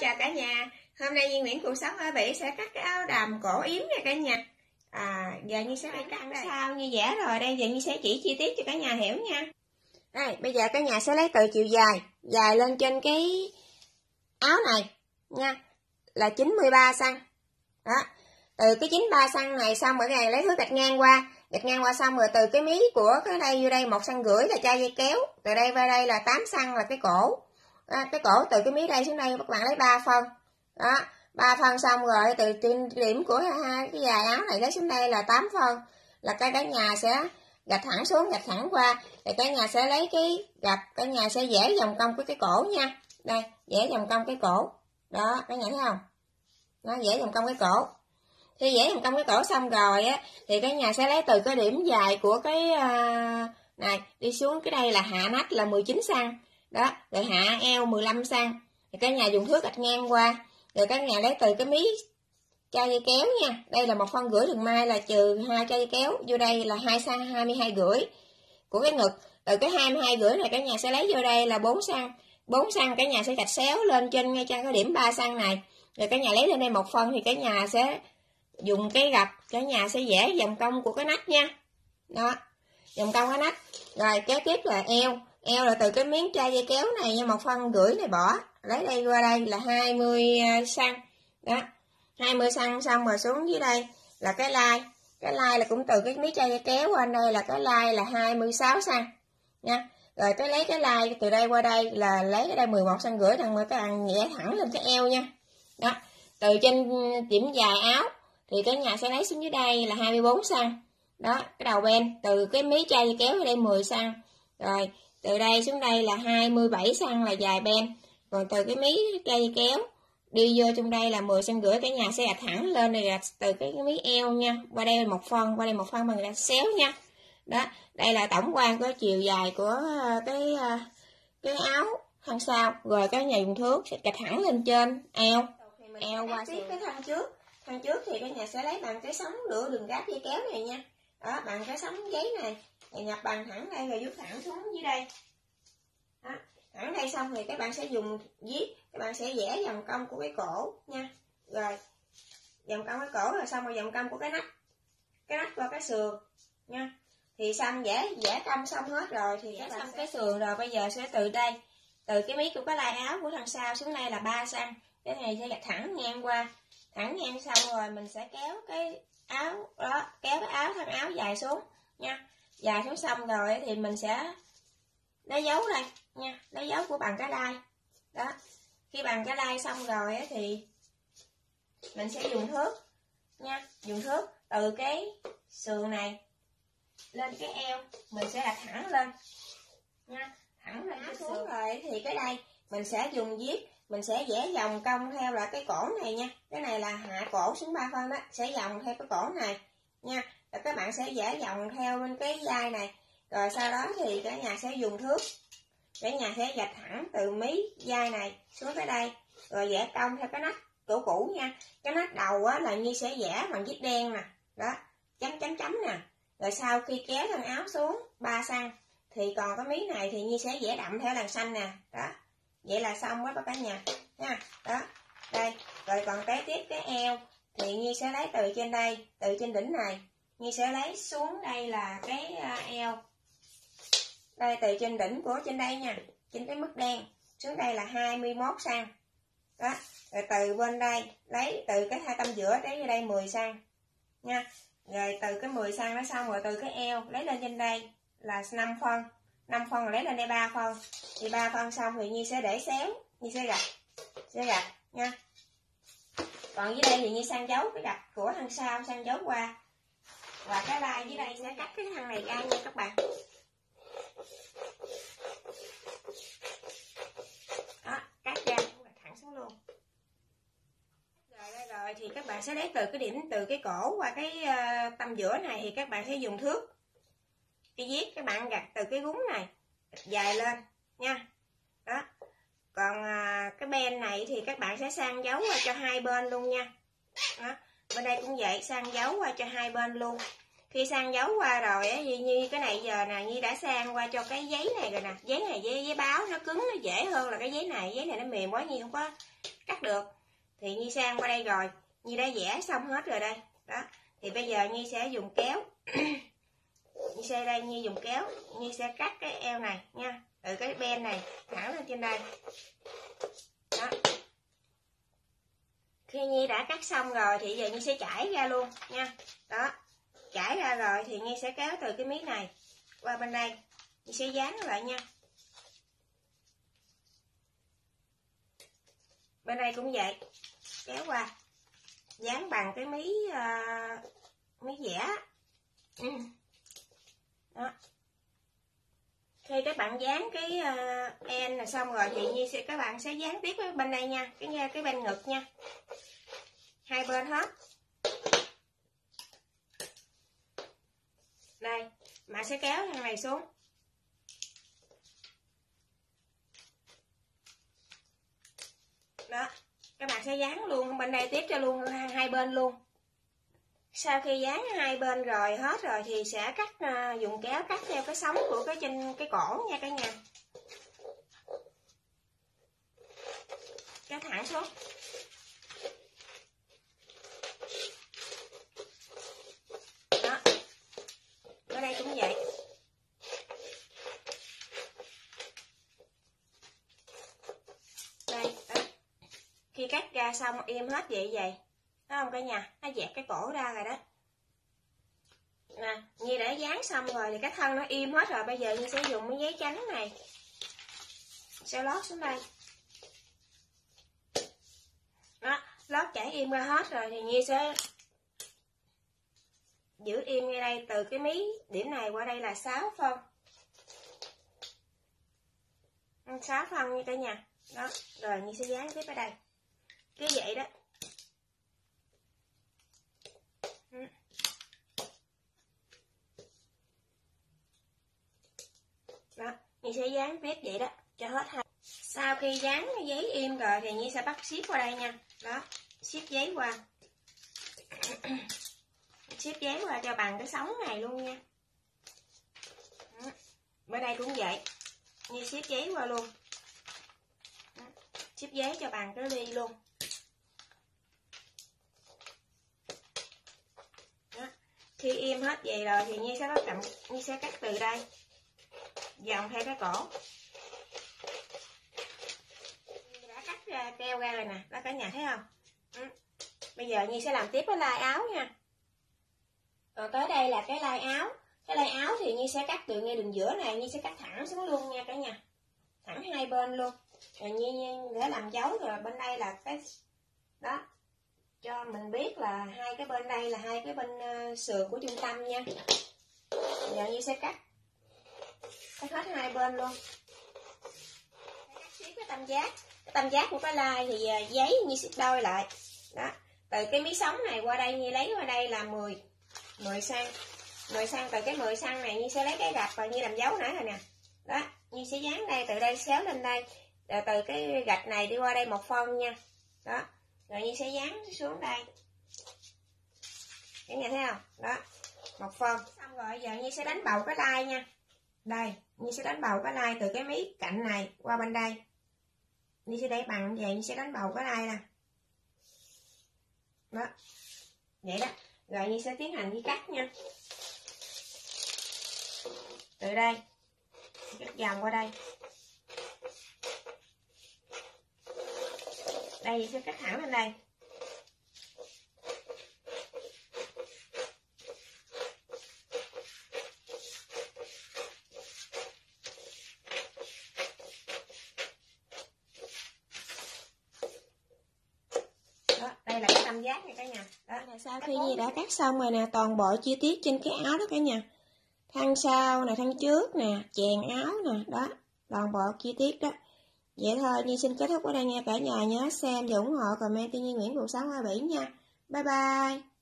chào cả nhà. Hôm nay Duy Nguyễn Cuộc Sống ở Bỉ sẽ cắt cái áo đầm cổ yếm nha cả nhà. À giờ Như sẽ cắt đây. sao? Như vẽ rồi. Đây giờ Như sẽ chỉ chi tiết cho cả nhà hiểu nha. Đây bây giờ cả nhà sẽ lấy từ chiều dài Dài lên trên cái áo này nha. Là 93 cm Đó. Từ cái 93 cm này xong rồi này lấy thước gạch ngang qua. Gạch ngang qua xong rồi từ cái mí của cái đây vô đây một cm rưỡi là chai dây kéo. Từ đây qua đây là 8 cm là cái cổ đó, cái cổ từ cái mí đây xuống đây các bạn lấy 3 phân. Đó ba phân xong rồi từ điểm của hai cái dài áo này lấy xuống đây là 8 phân. Là cái cái nhà sẽ gạch thẳng xuống gạch thẳng qua. Thì cái nhà sẽ lấy cái gạch cái nhà sẽ vẽ vòng cong của cái cổ nha. Đây vẽ vòng cong cái cổ. Đó các nhà thấy không? Nó vẽ vòng cong cái cổ. Khi vẽ vòng cong cái cổ xong rồi á thì cái nhà sẽ lấy từ cái điểm dài của cái uh, này đi xuống. Cái đây là hạ nách là 19 cm đó rồi hạ eo 15 cm thì cả nhà dùng thước gạch ngang qua. Rồi các nhà lấy từ cái mí chai dây kéo nha. Đây là một phân rưỡi đường mai là trừ hai chai dây kéo. Vô đây là hai sang hai mươi hai rưỡi của cái ngực. Từ cái hai mươi hai rưỡi này cả nhà sẽ lấy vô đây là bốn xăng. Bốn xăng cả nhà sẽ gạch xéo lên trên ngay trang cái điểm ba xăng này. Rồi cả nhà lấy lên đây một phân thì cả nhà sẽ dùng cái gạch cả nhà sẽ vẽ vòng cong của cái nách nha. Đó vòng cong cái nách. Rồi kế tiếp là eo eo là từ cái miếng chai dây kéo này nha, một phân rưỡi này bỏ. Lấy đây, qua đây là 20 à, xăng. Đó 20 xăng xong rồi xuống dưới đây là cái lai. Cái lai là cũng từ cái miếng chai dây kéo qua đây là cái lai là 26 xăng. Nha, rồi cái lấy cái lai, từ đây qua đây là lấy cái đây 11 xăng rưỡi, thằng mới cái ăn nhẹ thẳng lên cái eo nha. Đó, từ trên điểm dài áo thì cái nhà sẽ lấy xuống dưới đây là 24 xăng. Đó, cái đầu ben từ cái mí chai kéo ở đây 10 xăng. Rồi từ đây xuống đây là 27 xăng là dài ben. Còn từ cái mí cây kéo đi vô trong đây là 10 cm rưỡi cái nhà sẽ gạch thẳng lên này gạch từ cái mí eo nha. Qua đây là một phân qua đây một phân bằng gạch xéo nha. Đó đây là tổng quan của chiều dài của ờ, cái ờ, cái áo thân sau. Rồi cái nhà dùng thước sẽ gạch thẳng lên trên eo. Eo qua tiếp cái thân trước thân trước thì cái nhà sẽ lấy bằng cái sóng lửa đường gáp dây kéo này nha. Đó bằng cái sóng giấy này thì nhập bằng thẳng đây rồi rút thẳng xuống dưới đây. Đó. thẳng đây xong thì các bạn sẽ dùng viết các bạn sẽ vẽ vòng cong của cái cổ nha. Rồi vòng cong cái cổ rồi xong rồi vòng cong của cái nách cái nách qua cái sườn nha. Thì xong vẽ vẽ cong xong hết rồi thì bạn xong cái sườn rồi bây giờ sẽ từ đây từ cái mí của cái lai áo của thằng sau xuống đây là 3 cm cái này sẽ gạch thẳng ngang qua thẳng ngang xong rồi mình sẽ kéo cái áo đó kéo cái áo thân áo dài xuống nha dài xuống xong rồi thì mình sẽ lấy dấu đây nha lấy dấu của bằng cái lai. Đó khi bằng cái lai xong rồi thì mình sẽ dùng thước nha dùng thước từ cái sườn này lên cái eo mình sẽ đặt thẳng lên nha thẳng lên cái xuống. rồi thì cái đây mình sẽ dùng viết mình sẽ vẽ vòng cong theo là cái cổ này nha. Cái này là hạ cổ xuống ba phân đó sẽ vòng theo cái cổ này nha. Rồi các bạn sẽ vẽ vòng theo bên cái vai này. Rồi sau đó thì cả nhà sẽ dùng thước. Cả nhà sẽ gạch thẳng từ mí vai này xuống tới đây. Rồi vẽ cong theo cái nách cổ cũ nha. Cái nách đầu á là như sẽ vẽ bằng viết đen nè. Đó, chấm chấm chấm nè. Rồi sau khi kéo thân áo xuống 3 xăng, thì còn cái mí này thì như sẽ vẽ đậm theo làn xanh nè. Đó, vậy là xong đó cả nhà. Nha, đó, đây. Rồi còn cái tiếp, cái eo thì Nhi sẽ lấy từ trên đây, từ trên đỉnh này. Nhi sẽ lấy xuống đây là cái à, eo. Đây, từ trên đỉnh của trên đây nha, trên cái mức đen. Xuống đây là 21 cm đó, rồi từ bên đây, lấy từ cái hai tâm giữa đến đây 10 cm nha. Rồi từ cái 10 cm nó xong rồi từ cái eo, lấy lên trên đây là 5 phân. 5 phân rồi lấy lên đây 3 phân. Thì 3 phân xong thì Nhi sẽ để xéo, Nhi sẽ gạch sẽ gạch nha còn dưới đây thì như sang dấu cái gạch của thân sau sang dấu qua. Và cái lai dưới đây sẽ cắt cái thằng này ra nha các bạn. Đó cắt ra thẳng xuống luôn. Rồi đây rồi thì các bạn sẽ lấy từ cái điểm từ cái cổ qua cái ờ, uh, tâm giữa này thì các bạn sẽ dùng thước cái viết các bạn gặt từ cái gúng này dài lên nha còn à, cái bên này thì các bạn sẽ sang dấu qua cho hai bên luôn nha. Đó. bên đây cũng vậy sang dấu qua cho hai bên luôn. Khi sang dấu qua rồi á như, như cái này giờ nè như đã sang qua cho cái giấy này rồi nè. Giấy này giấy giấy báo nó cứng nó dễ hơn là cái giấy này. Giấy này nó mềm quá như không có cắt được. Thì Nhi sang qua đây rồi. Nhi đã vẽ xong hết rồi đây. Đó thì bây giờ Nhi sẽ dùng kéo. Nhi sẽ đây Nhi dùng kéo. Nhi sẽ cắt cái eo này nha từ cái ben này thẳng lên trên đây. Đó. Khi Nhi đã cắt xong rồi thì giờ Nhi sẽ chảy ra luôn nha. Đó. Chảy ra rồi thì Nhi sẽ kéo từ cái miếng này qua bên đây. Nhi sẽ dán lại nha. Bên đây cũng vậy. Kéo qua. Dán bằng cái mí uh, mí dẻ. Ừ. đó khi các bạn dán cái uh, en là xong rồi thì nhi sẽ các bạn sẽ dán tiếp cái bên đây nha cái ờ, cái bên ngực nha. Hai bên hết. Đây mà sẽ kéo thằng này xuống. Đó các bạn sẽ dán luôn bên đây tiếp cho luôn hai bên luôn sau khi dán hai bên rồi hết rồi thì sẽ cắt uh, dùng kéo cắt theo cái sóng của cái trên cái cổ nha cả nhà. Cắt thẳng xuống. Đó. Ở đây cũng vậy. Đây đó. khi cắt ra xong im hết vậy vậy. Thấy không cả nhà? Nó dẹp cái cổ ra rồi đó. Nè, Nhi đã dán xong rồi thì cái thân nó im hết rồi. Bây giờ Nhi sẽ dùng cái giấy trắng này. Sẽ lót xuống đây. Đó, lót chảy im ra hết rồi thì Nhi sẽ giữ im ngay đây từ cái mí điểm này qua đây là 6 phân 6 phân như cả nhà đó rồi Nhi sẽ dán tiếp ở đây cứ vậy đó đó Nhi sẽ dán viết vậy đó, cho hết hai sau khi dán giấy im rồi thì Nhi sẽ bắt ship qua đây nha đó, ship giấy qua ship giấy qua cho bằng cái sóng này luôn nha đó. bên đây cũng vậy Nhi ship giấy qua luôn đó. ship giấy cho bằng cái ly luôn đó. khi im hết vậy rồi thì Nhi sẽ bắt cầm Nhi sẽ cắt từ đây Dạ, vòng theo cái cổ. Đã cắt à, ra keo ra rồi nè đó cả nhà thấy không? Ừ. bây giờ Nhi sẽ làm tiếp cái lai áo nha. Rồi tới đây là cái lai áo. Cái lai áo thì Nhi sẽ cắt từ ngay đường giữa này, Nhi sẽ cắt thẳng xuống luôn nha cả nhà. Thẳng hai bên luôn. Rồi Nhi để làm dấu rồi bên đây là cái, đó. Cho mình biết là hai cái bên đây là hai cái bên ờ, sườn của trung tâm nha. Giờ Nhi sẽ cắt cắt hết hai bên luôn. Cắt xíu cái tam giác. Cái tam giác của cái lai thì à, giấy như xích đôi lại. Đó. Từ cái miếng sống này qua đây, như lấy qua đây là 10 10 xăng. 10 xăng, từ cái 10 xăng này như sẽ lấy cái gạch và như làm dấu nãy rồi nè. Đó. Như sẽ dán đây, từ đây xéo lên đây. Rồi từ cái gạch này đi qua đây một phân nha. Đó. Rồi như sẽ dán xuống đây. Cả nhà thấy không? Đó. Một phân xong rồi, giờ như sẽ đánh bầu cái lai nha. Đây. Nhi sẽ đánh bầu cái lai từ cái mí cạnh này qua bên đây. Nhi sẽ để bằng vậy Nhi sẽ đánh bầu cái lai nè. Đó. Vậy đó. Rồi Nhi sẽ tiến hành đi cắt nha. Từ đây. Cắt vòng qua đây. Đây Nhi sẽ cắt thẳng lên đây. Giác nha cả nhà. Đó. Là sau khi Nhi đã cắt xong rồi nè toàn bộ chi tiết trên cái áo đó cả nhà. Thân sau nè thân trước nè chèn áo nè đó toàn bộ chi tiết đó. Vậy thôi Nhi xin kết thúc ở đây nha cả nhà nhớ xem và ủng hộ comment cho Nhi Nguyễn cuộc sống 27 nha. Bye bye